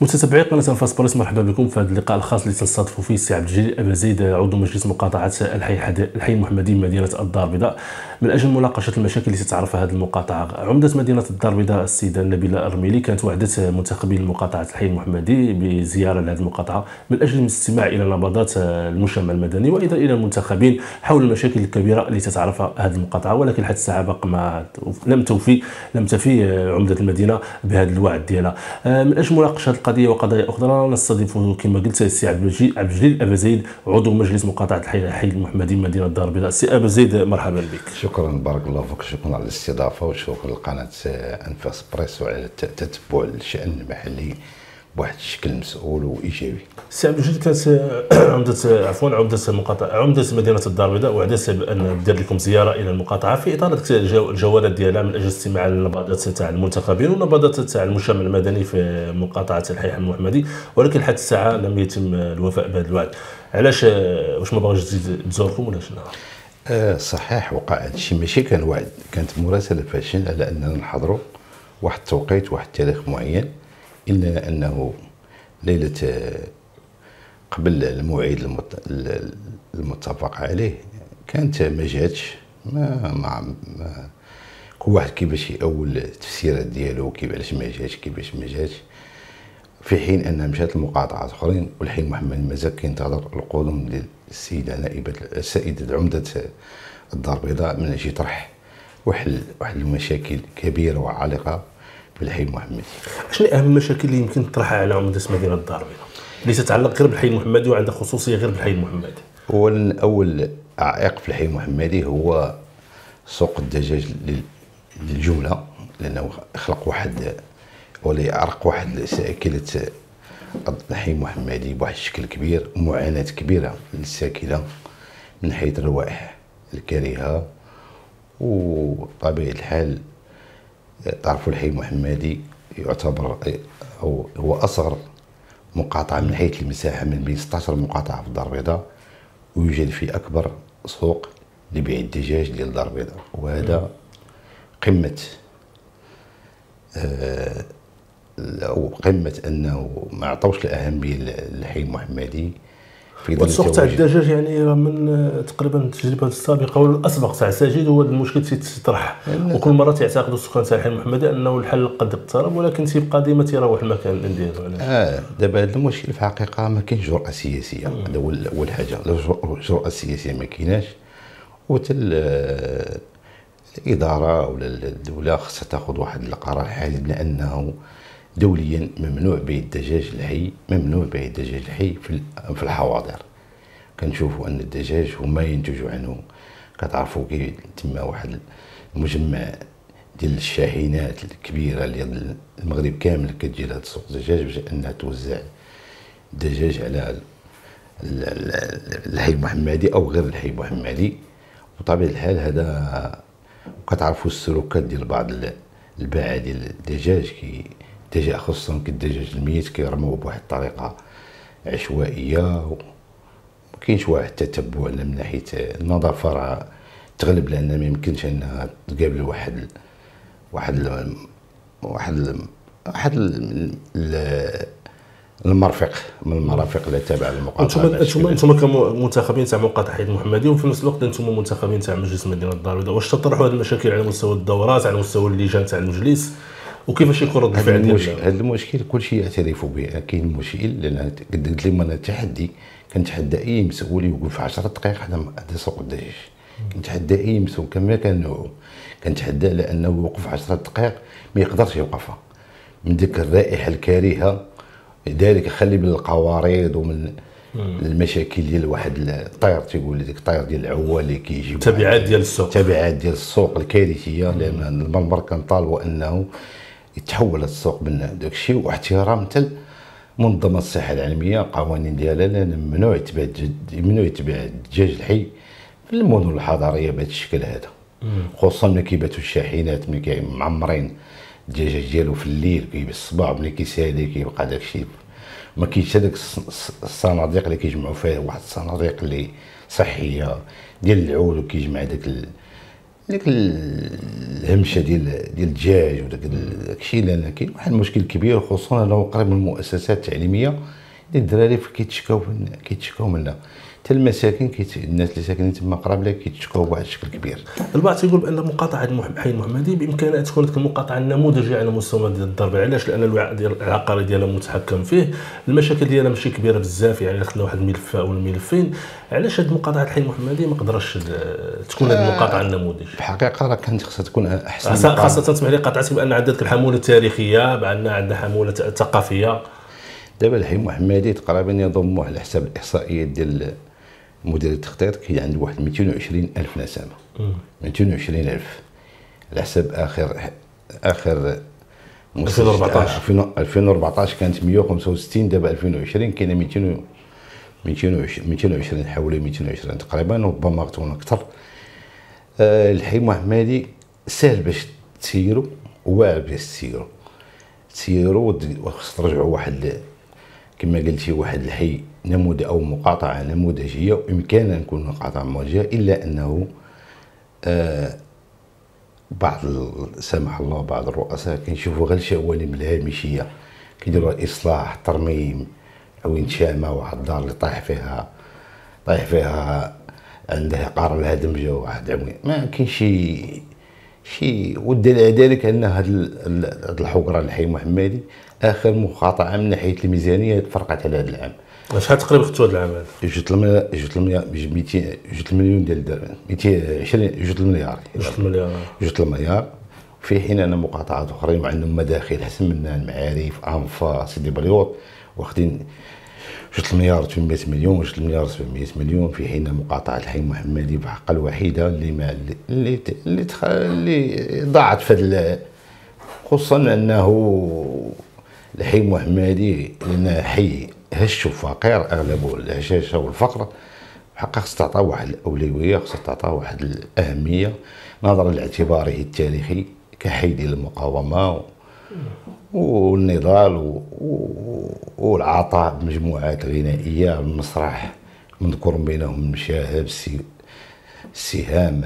متتبعي قناة أنفاس بوليس مرحبا بكم في هذا اللقاء الخاص اللي تنستضيفوا فيه السي عبد الجليل ابا زيد عضو مجلس مقاطعة الحي. الحي المحمدي مدينة الدار البيضاء من أجل مناقشة المشاكل اللي تتعرفها هذه المقاطعة. عمدة مدينة الدار البيضاء السيدة نبيلة أرميلي كانت وعدت منتخبين مقاطعه الحي المحمدي بزيارة لهذه المقاطعة من أجل الاستماع إلى نبضات المجتمع المدني وأيضا إلى المنتخبين حول المشاكل الكبيرة اللي تتعرفها هذه المقاطعة. ولكن حتى الساعة باق ما لم توفي لم تفي عمدة المدينة بهذا الوعد ديالها. من أجل مناقشة القضية وقضايا أخرى نستضيف كما قلت السي عبد الجليل أبا زيد عضو مجلس مقاطعة الحي المحمدي مدينة الدار البيضاء. السي أبا زيد مرحبا بك. شكرا بارك الله فيك شكرا على الاستضافة وشكرا لقناه انفاس بريس وعلى تتبع الشأن المحلي بواحد الشكل مسؤول وإيجابي. سي عبد الجليل كانت عمدة عفوا عمدة مقاطعه عمدة مدينة الدار البيضاء وعدت أن دير لكم زيارة إلى المقاطعة في إطار الجولات ديالها من أجل الاستماع للنبضات تاع المنتخبين والنبضات تاع المجتمع المدني في مقاطعة الحي المحمدي ولكن لحد الساعة لم يتم الوفاء بهذا الوعد. علاش واش ما باغيش تزيد تزوركم ولا شنو؟ آه صحيح وقع هذا الشيء. ماشي كان وعد كانت مراسلة فاشل على أننا نحضروا واحد التوقيت واحد التاريخ معين إلا أنه ليلة قبل الموعد المتفق عليه كانت ما جاتش. ما ما, ما كل واحد كيفاش يأول التفسيرات ديالو كيفاش ما جاتش كيفاش ما جاتش. في حين انها مشات لمقاطعات اخرين والحين محمد مازال كينتظر القدوم ديال السيده نائبة السيدة عمدة الدار البيضاء من أجل يطرح واحد واحد المشاكل كبيرة وعالقة بالحي المحمدي شنو أهم المشاكل اللي يمكن تطرحها على عمدة مدينة الدار البيضاء؟ اللي تتعلق غير بالحي المحمدي وعندها خصوصية غير بالحي المحمدي اولا اول عائق في الحي المحمدي هو سوق الدجاج للجملة لأنه خلق واحد ولا يعرق واحد ساكنه الحي المحمدي بواحد الشكل كبير ومعاناه كبيرة للساكنه من حيث الروائح الكريهه وطبيعة الحال تعرفوا الحي المحمدي يعتبر أو هو أصغر مقاطعة من حيث المساحة من بين 16 مقاطعة في الدار البيضاء ويوجد في أكبر سوق لبيع الدجاج ديال الدار البيضاء. وهذا قمة آه أو قمة أنه ما عطوش الأهمية للحي المحمدي في والسوق تاع الدجاج يعني من تقريبا التجربة السابقة والأسبق تاع ساجد هو المشكل تيطرح وكل مرة تعتقد السكان تاع الحي المحمدي أنه الحل قد اقترب ولكن تيبقى ديما تيروح المكان ديالو آه دابا هذا المشكل في الحقيقة ما كاينش جرأة سياسية. هذا هو اول حاجة الجرأه السياسيه ما كايناش. وتا الإدارة ولا الدولة خصها تاخذ واحد القرار حالي بأنه دوليا ممنوع بيع الدجاج الحي ممنوع بيع الدجاج الحي في الحواضر. كنشوفوا أن الدجاج وما ينتج عنه. كتعرفوا كي تما واحد المجمع ديال الشاحنات الكبيرة اللي المغرب كامل كتجي لهاد سوق الدجاج باش أنها توزع الدجاج على الحي المحمدي أو غير الحي المحمدي. وطبيعة الحال هذا كتعرفوا السلوكات ديال بعض الباعه ديال الدجاج كي الدجاج خصوصا كالدجاج الميت كيرموه بواحد الطريقة عشوائية. ما كاينش واحد التتبع من ناحية النظافة راه تغلب لأن ما يمكنش انها تقابل واحد واحد واحد واحد المرفق من المرافق اللي تابعه للمقاطعة. أنتم أنتم كمنتخبين تاع مقاطعه حيد المحمدي وفي نفس الوقت أنتم منتخبين تاع مجلس مدينة الدار البيضاء واش تطرحوا هذه المشاكل على مستوى الدورات على مستوى اللجان تاع المجلس؟ وكيفاش يكون رد الفعل ديال هذا المشكل كل شيء يعترفوا به. كاين مشكل لأن قلت لهم أنا تحدي. كنتحدى أي مسؤول يوقف 10 دقائق هذا هذا سوق الدجاج كنتحدى أي مسؤول. كما كان كنتحدى على انه يوقف 10 دقائق ما يقدرش يوقفها. من ديك الرائحة الكريهه لذلك خلي من القواريض ومن المشاكل ديال واحد الطير تيقول ديك الطير ديال العوال اللي كيجي. تبعات ديال السوق. تبعات ديال السوق الكارثية. لأن المنبر كنطالبوا أنه يتحول السوق من داك الشيء واحترام حتى منظمة الصحة العالمية قوانين ديالها لأن ممنوع يتباع ممنوع يتباع الدجاج الحي في المدن الحضارية بهذا الشكل هذا؟ خصوصا ملي كيباتوا الشاحنات ملي معمرين الدجاج ديالو في الليل كيبقى الصباح ملي كيسالي كيبقى داك الشيء. ما كاينش هذاك الصناديق اللي كيجمعوا فيها واحد الصناديق اللي صحية ديال العود وكيجمع داك ديك الهمشة ديال ديال الدجاج وداك الشيء لأن كاين واحد المشكل كبير خصوصا انه قريب من المؤسسات التعليمية اللي الدراري كيتشكاو كيتشكاو منها. حتى المساكن كيت... الناس اللي ساكنين تما قراب لها كيتشكاو بواحد الشكل كبير. البعض تيقول بأن مقاطعه حي المحمدي بإمكانها تكون ديك المقاطعه النموذجيه على مستوى ديال الضرب علاش؟ لأن الوعاء ديال العقاري ديالها متحكم فيه. المشاكل ديالها ماشي كبيرة بزاف يعني خدنا واحد الملف أو الملفين علاش هذه مقاطعه الحي المحمدي ما قدرش تكون هذه المقاطعه النموذج؟ في الحقيقة راه كانت خصها تكون أحسن خاصه تسمح لي قطعتي بأن عندك الحمولة التاريخية عندنا عندنا حمولة ثقافية. دابا الحي المحمدي تقريبا يضم واحد الحساب الإحصائيات ديال مدير التخطيط كاين عنده واحد 220 ألف نسمة. 220 ألف. على حسب آخر اخر 2014 2014 كانت 165 دابا 2020 كاينة 200 220 220 حوالي 220 تقريبا ربما تكون أكثر. آه الحي المحمدي سهل باش تسيرو واعر باش تسيرو. تسيرو وخص ترجعوا واحد كما قلتي واحد الحي نموذج أو مقاطعة نموذجية وإمكاننا نكون مقاطعة نموذجيه إلا أنه آه بعض سامح الله بعض الرؤساء كنشوفوا غير الجوانب الهامشيه كيديروا الاصلاح ترميم أو انشامة واحد الدار اللي طايح فيها طايح فيها عندها قار لها دمجه واحد عمي ما كاين شي شي والدليل على ذلك أن هاد الحقرة الحي المحمدي آخر مقاطعة من ناحية الميزانية تفرقت على هذا العام. شحال تقريبا خدتوا هذا العام هذا؟ جوج المليار جوج المليار 200 جوج المليون ديال الدرهم. 220 جوج المليار. جوج المليار. جوج المليار. في حين أن مقاطعات أخرين وعندهم مداخل احسن منا المعارف أنفا سيدي بريوط واخدين جوج المليار 800 مليون جوج المليار 700 مليون. في حين مقاطعة الحي المحمدي بحق الوحيده اللي ما اللي اللي, اللي ضاعت في خصوصا أنه الحي المحمدي لأن حي. هش وفقير اغلبه الهشاشة والفقر حقا خص تعطى واحد الأولوية خص تعطى واحد الأهمية نظرا لاعتباره التاريخي كحي ديال المقاومه والنضال والعطاء بمجموعات غنائية المسرح مذكور بينهم المشاهد السهام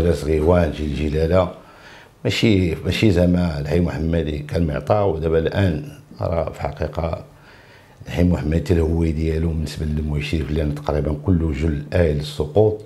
جلاس غيوان جيل جلالة. ماشي ماشي زعما الحي محمدي كان معطى ودابا الآن راه في الحقيقة الحي محمد الهويه ديالو بالنسبة للمؤشر لأن تقريبا كله جل آية للسقوط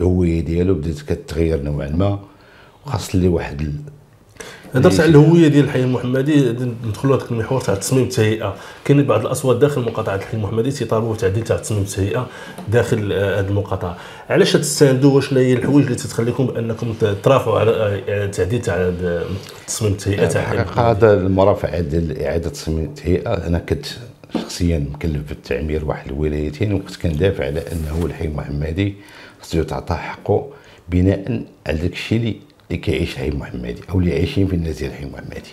الهويه ديالو بدات كتغير نوعا ما وخاص لي واحد هضرت على الهويه ديال الحي المحمدي ندخلوا هذاك المحور تاع تصميم التهيئه كاين بعض الأصوات داخل مقاطعه الحي المحمدي تيطالبوا بتعديل تاع تصميم التهيئه داخل آه، هذه المقاطعه علاش تستندوا واش هي الحوايج اللي تتخليكم بأنكم ترافعوا على آه، تعديل تاع تصميم التهيئه تاع هذا المرافعه ديال إعادة تصميم التهيئه أنا كنت شخصيا مكلف بالتعمير واحد الولايتين وكنت كندافع على أنه الحي المحمدي خصو تعطى حقه بناء على داك الشيء اللي كيعيش الحي المحمدي أو اللي عايشين في الناس ديال الحي المحمدي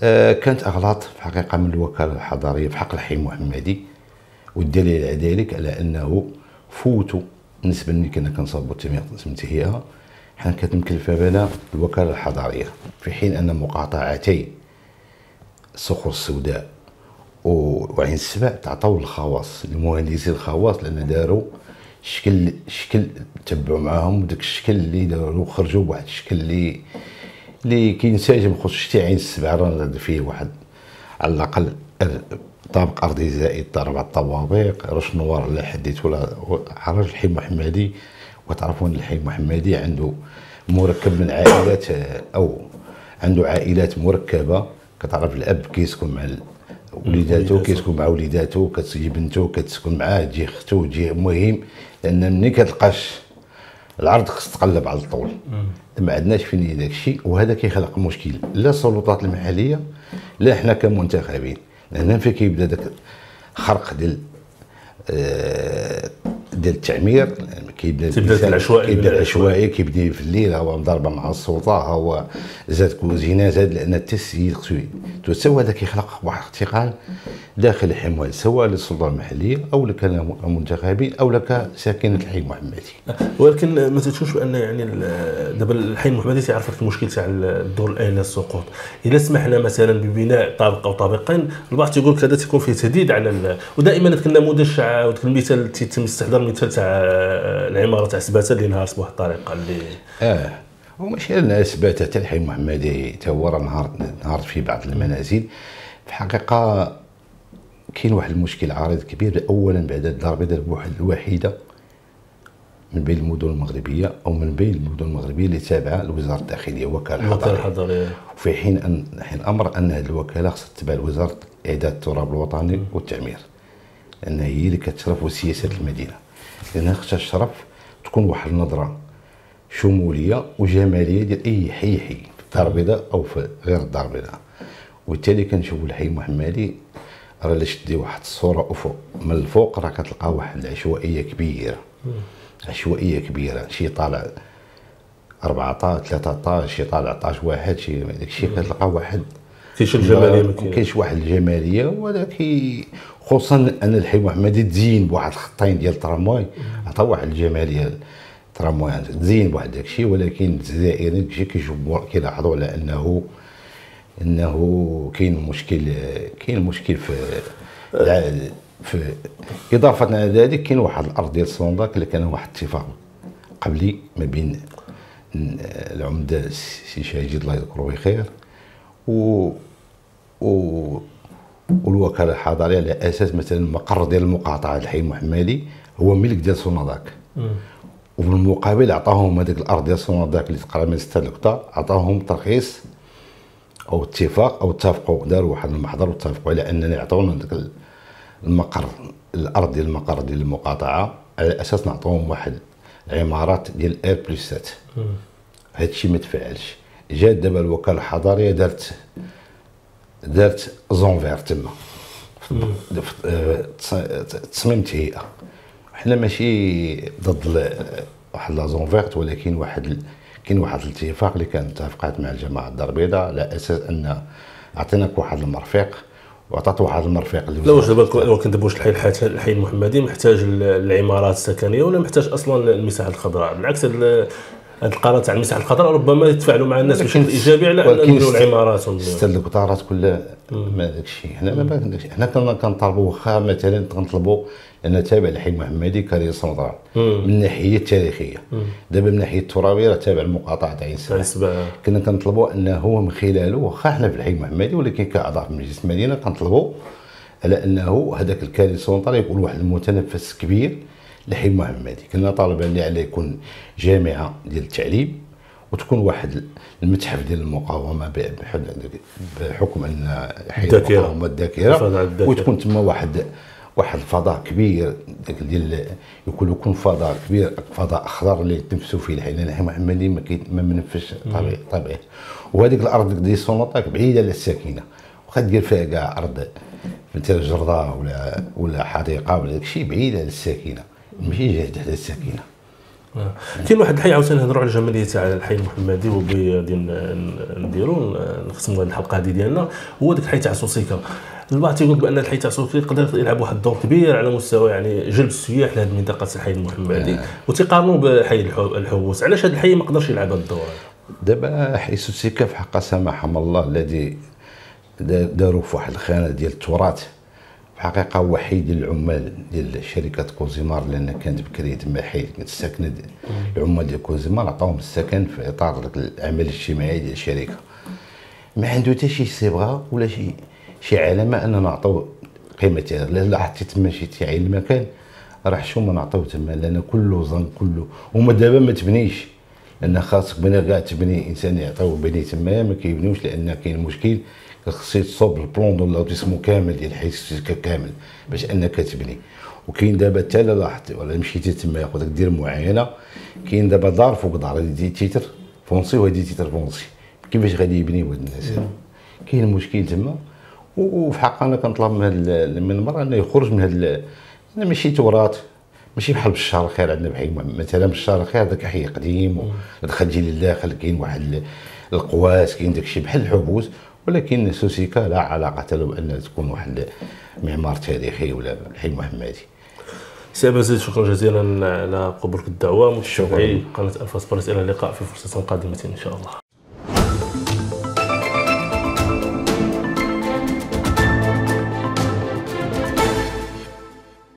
آه كانت أغلاط في الحقيقة من الوكالة الحضارية في حق الحي المحمدي والدليل على ذلك على أنه فوتوا بالنسبة لي كنا كنصاوبوا التهيئه حنا كانت مكلفه بنا الوكالة الحضارية في حين أن مقاطعتي الصخور السوداء وعين السبع تعطوا الخواص المهندسين الخواص لأن داروا شكل شكل تبعوا معاهم وداك الشكل اللي داروا خرجوا بواحد الشكل اللي اللي كينسجم خصوص شتي عين السبع راه فيه واحد على الأقل طابق ارضي زائد أربع طوابق رش نوار لا حديت ولا حرج الحي المحمدي وتعرفون الحي المحمدي عنده مركب من عائلات أو عنده عائلات مركبة كتعرف الأب كيسكن مع وليداتو كيسكن مع وليداتو كتجي بنتو كتسكن معاه تجي اختو تجي المهم لأن ملي كتلقاش العرض خص تقلب على الطول. ما عندناش فين داك الشيء وهذا كيخلق مشكل. لا السلطات المحلية لا حنا كمنتخبين. لأن فين كيبدا داك خرق ديال آه ديال التعمير كيبدا تبدأ العشوائي كيبدا العشوائي كيبدا في الليل هو مضاربه مع السلطة هو زاد كوزينة زاد لأن التسيير خصو سوا هذا كيخلق واحد الاحتقان داخل الحموال سواء للسلطه المحليه أو لك المنتخبين أو لك ساكنة الحي المحمدي ولكن ما تشوفش بان يعني دابا الحي المحمدي تعرف المشكل تاع الدور الاين السقوط. إذا سمحنا مثلا ببناء طابق أو طابقين البعض تيقول لك هذا تيكون فيه تهديد على ودائما ذاك النموذج وداك المثال تيتم استحضار مثال تاع العمارة تاع سباته اللي نهارت بواحد الطريقة اللي آه. وماشي لنا سباته حتى الحي المحمدي تا هو راه نهار نهارت في بعض المنازل. في الحقيقة كاين واحد المشكل عريض كبير. اولا بعد الدار البيضاء الوحيدة من بين المدن المغربية أو من بين المدن المغربية اللي تابعة لوزارة الداخلية وكالة الحضريه وفي حين ان حين الامر أن هذه الوكالة خصها تتبع لوزارة إعداد التراب الوطني والتعمير. لأن هي اللي كتشرف سياسه المدينة. لأن خصها تشرف تكون واحد النظرة شمولية وجمالية ديال أي حي حي في الدار البيضاء أو في غير الدار البيضاء. وبالتالي كنشوفوا الحي المحمدي راه الا شدي واحد الصورة أفق. من الفوق راه كتلقى واحد العشوائية كبيرة. عشوائية كبيرة شي طالع 14 13 شي طالع 11 واحد شي داك الشيء كتلقى واحد كاينش الجمالية ما كاينش واحد الجمالية ولكن خصوصا أن الحي محمدي تزين بواحد الخطين ديال الترامواي. عطا واحد الجمالية الترامواي تزين بواحد داك الشيء ولكن الجزائريين داكشي كيشوفوا كيلاحظوا على انه أنه كاين مشكل كاين مشكل في في إضافة إلى ذلك كاين واحد الأرض ديال الصندوق اللي كان واحد الاتفاق قبلي ما بين العمدة سي شاهد الله يذكره بخير و و والوكاله الحضريه على أساس مثلا المقر ديال المقاطعة الحي المحمدي هو ملك ديال سوناداك. وفي المقابل عطاهم هذيك الأرض ديال سوناداك اللي تقريبا 6 هكتار عطاهم ترخيص أو اتفاق أو اتفقوا داروا واحد المحضر واتفقوا على اننا يعطونا ذاك المقر الأرض ديال المقر ديال المقاطعة على أساس نعطوهم واحد العمارات ديال R plus 7 هادشي ما تفعلش جات دابا الوكالة الحضاريه دارت دارت zone verte تما. تصميم تهيئه حنا ماشي ضد واحد la zone verte ولكن واحد كاين واحد الاتفاق اللي كان اتفقات مع الجماعة الدار البيضاء على أساس أن عطيناك واحد المرفق وعطات واحد المرفق لا واش دابا كنت واش الحي الحي المحمدي محتاج العمارات السكنية ولا محتاج أصلا المساحة الخضراء؟ بالعكس هذا القرار تاع المساحه الخضراء ربما يتفاعلوا مع الناس بشكل إيجابي على ان نبنيو العمارات ست القطارات كلها ما داك الشيء حنا ما حنا كنا كنطالبوا واخا مثلا كنطلبوا لأن تابع للحي المحمدي كاري سنترال من الناحيه التاريخيه دابا من الناحيه الترابيه راه تابع المقاطعه تاع السبع كنا كنطلبوا أنه هو من خلاله واخا حنا في الحي المحمدي ولكن كاعضاء في مجلس المدينة كنطلبوا على أنه هذاك الكاري سنترال يكون واحد المتنفس كبير لحي المحمدي كنا طالبين اللي عليه يكون جامعة ديال التعليم وتكون واحد المتحف ديال المقاومة بحكم أن حي المقاومة الذاكرة. وتكون تما واحد واحد الفضاء كبير ديال يكون يكون فضاء كبير فضاء أخضر اللي يتنفسوا فيه الحين. لأن محمدي ما ما منفش طبيعي طبيعي. وهذيك الأرض ديال سوناطاك بعيدة على الساكنة. واخا دير فيها كاع أرض مثل جردة ولا ولا حديقة ولا داك الشيء بعيد على الساكنة. ماشي جهد على الساكنه آه. كاين واحد الحي عاوتاني نهضروا على الجماليه تاع الحي المحمدي وغادي نديروا نختموا هذه الحلقة هذه ديالنا. هو داك الحي تاع سوسيكا. البعض تيقول بأن الحي تاع سوسيكا يقدر يلعب واحد الدور كبير على مستوى يعني جلب السياح لهذه المنطقة الحي المحمدي. آه. وتيقارنوا بحي الحبوس علاش هذا الحي ما قدرش يلعب هذا الدور؟ دابا حي سوسيكا في حق سماحهم الله الذي داروا في واحد الخانه ديال التراث. الحقيقة وحيد العمال ديال شركة كوزيمار لأن كانت بكري تما حيد كانت ساكنة العمال ديال كوزيمار عطاهم السكن في إطار العمل الاجتماعي ديال الشركة. ما عنده حتى شي صبغه ولا شي شي علامة اننا نعطيو قيمه لا لاحظتي تما شي عين المكان راه حشومه نعطيو تما لأن كله ظن كله. هما دابا ما تبنيش لأن خاصك بنا كاع تبني إنسان يعطيو بني تما ما كيبنيوش لأن كاين مشكل. خصك تصوب ال plan de كامل ديال حيث كامل باش أنك تبني. وكاين دابا حتى لاحظت ولا مشيتي تما ياخذك دير معينه كاين دابا دار فوق دار دي titre foncier وهادي titre foncier. كيفاش غادي يبنيو هاد الناس؟ كاين مشكل تما. وفي حق أنا كنطلب من هاد المنبر إنه يخرج من هاد ماشي تراث ماشي بحال بالشهر الخير عندنا بحال مثلا بالشهر الخير داك حي قديم ودخل تجي للداخل كاين واحد القواس كاين داك الشيء بحال الحبوس. ولكن سوسيكا لا علاقة له بأن تكون واحد معمار تاريخي ولا الحي المحمدي سي بازيد شكرا جزيلا على قبولك الدعوة. متشكرين. قناة الفا سبورت إلى اللقاء في فرصة قادمة إن شاء الله.